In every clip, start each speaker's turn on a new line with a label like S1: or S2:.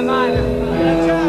S1: Samara.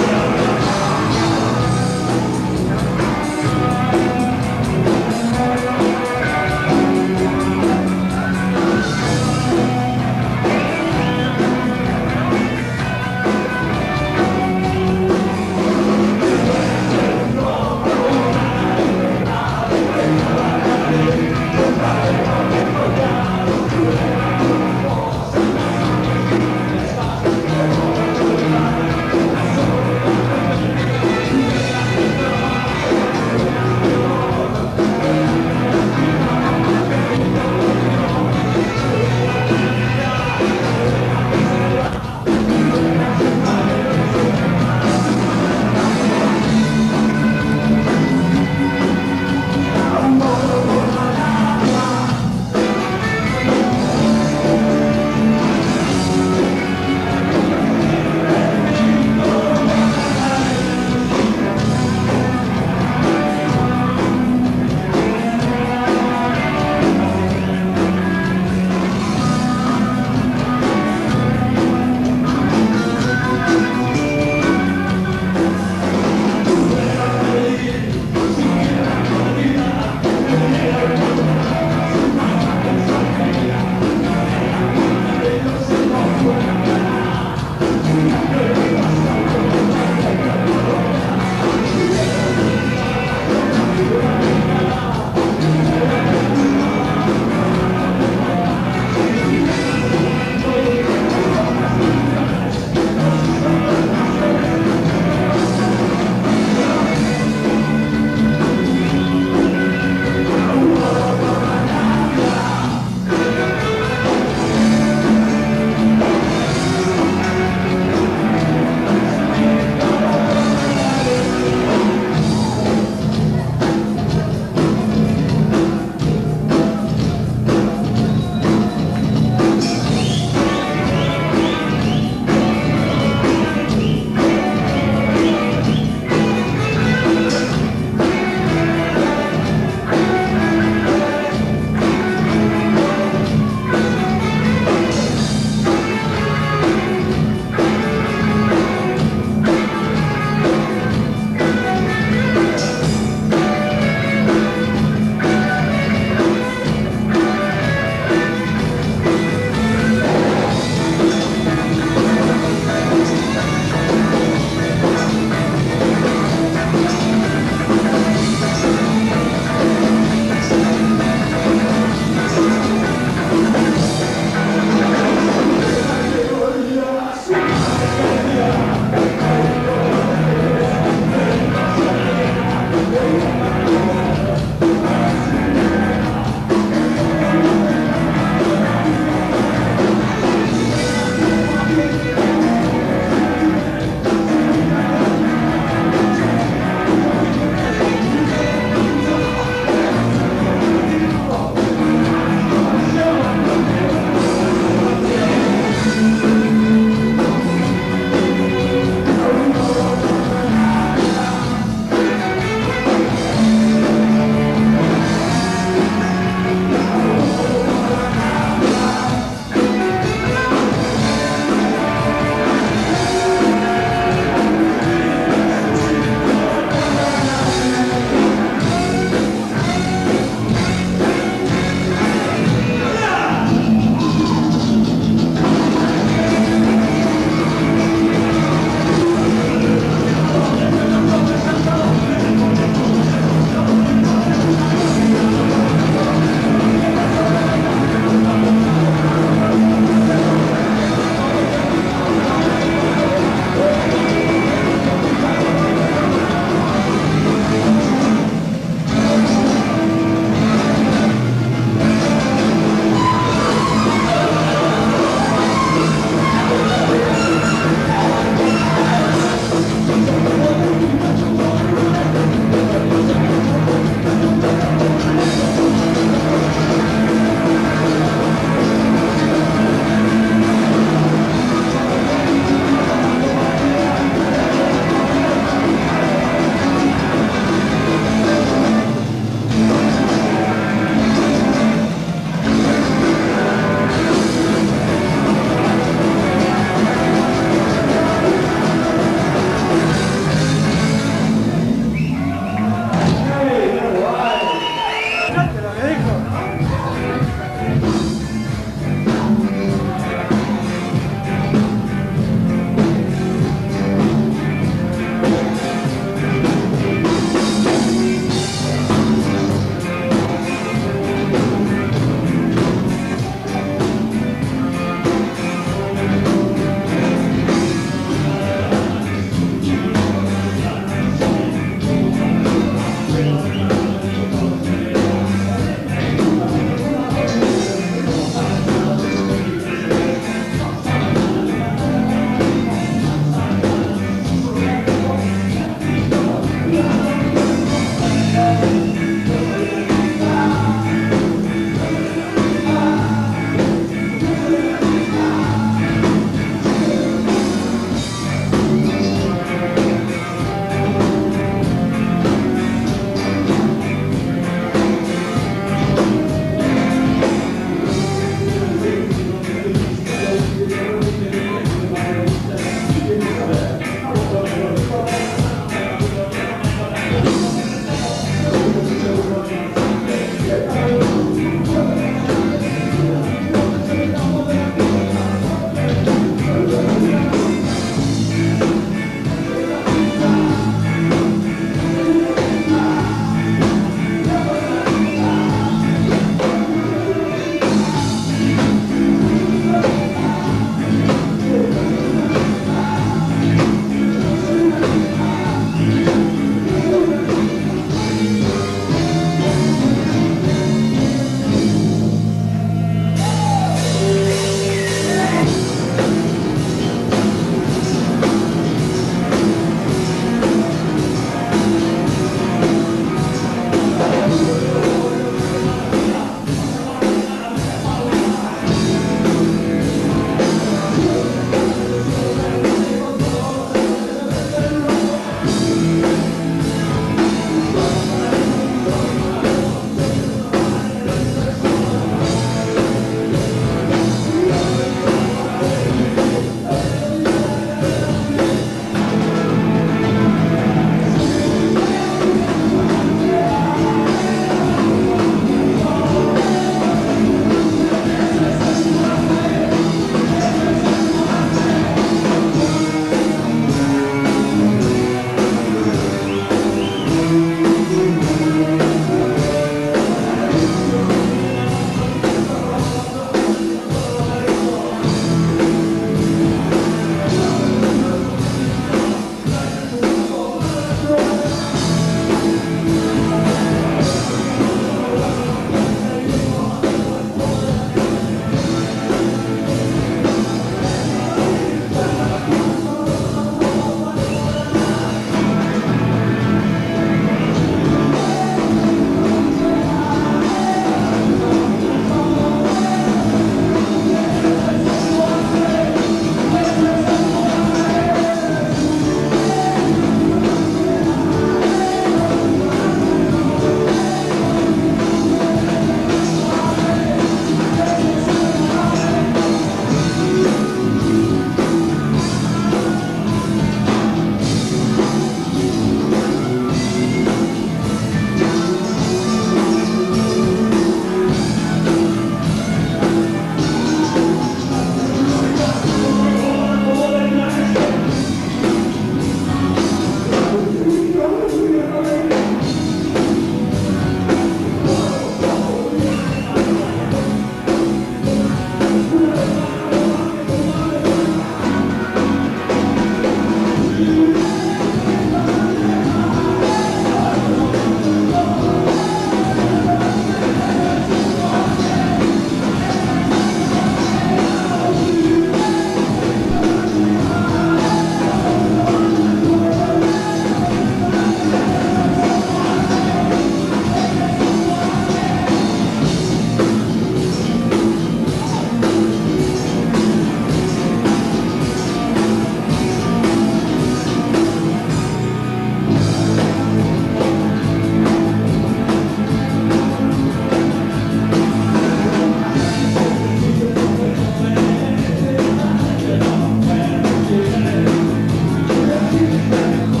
S1: you.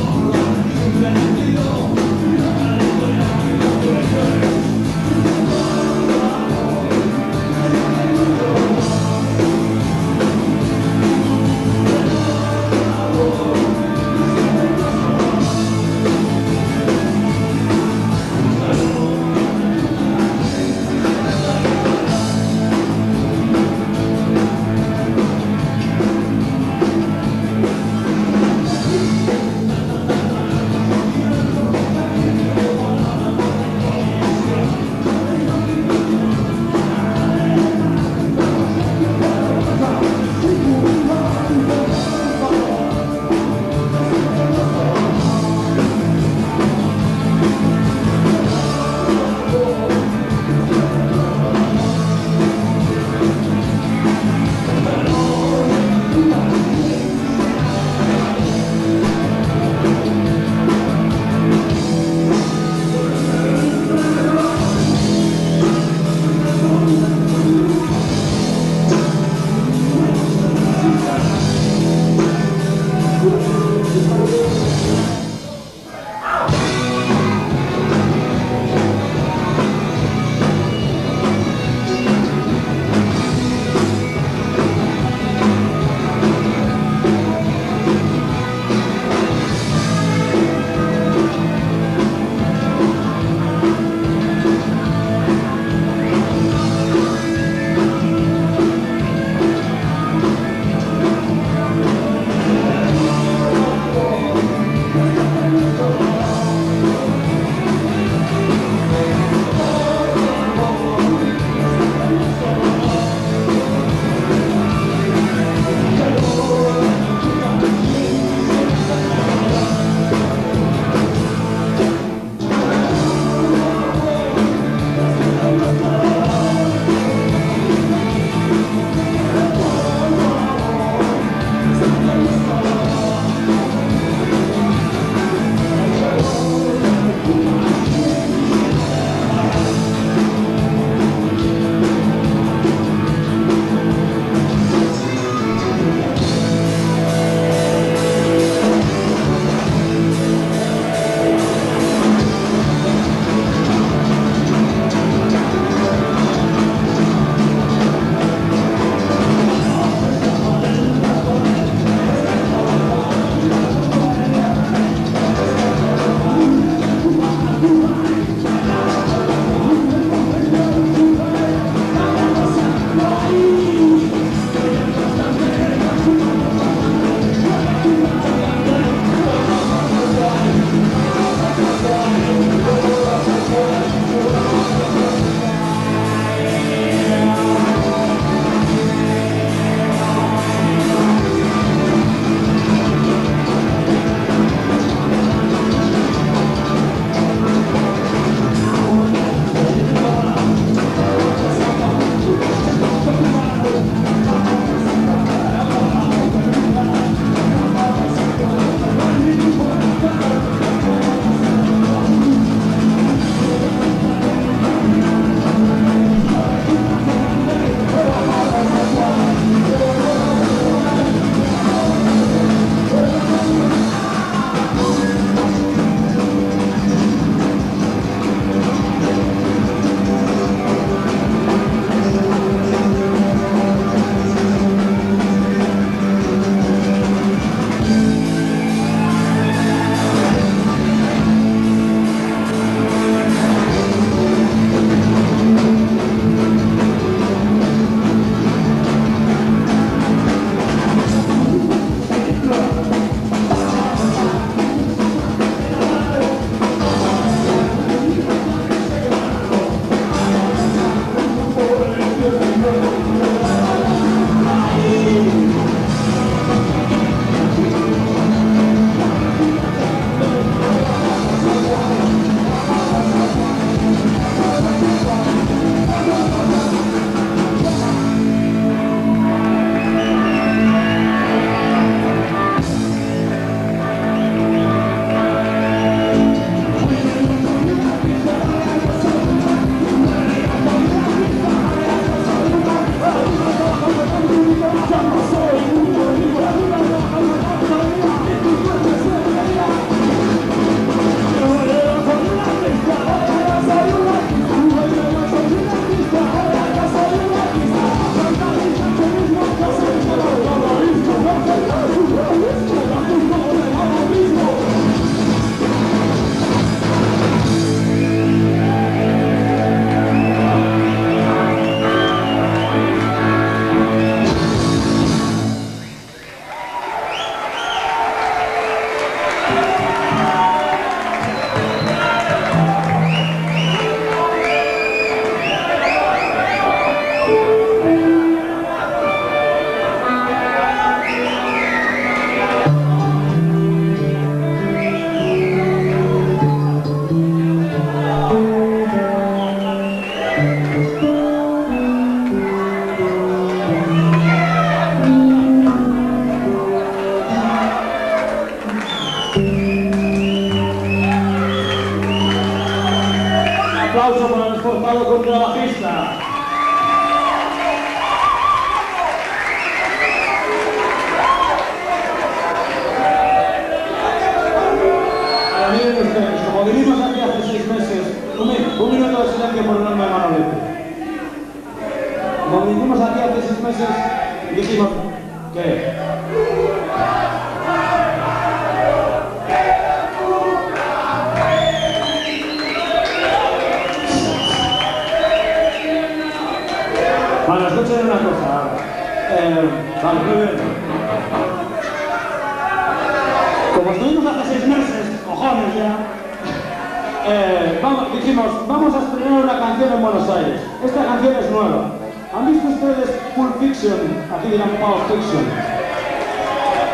S1: aquí dirán Pulp Fiction.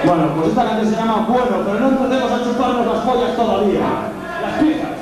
S1: Bueno, pues esta canción se llama Bueno, pero no empecemos a chuparnos las pollas todavía. Las piezas.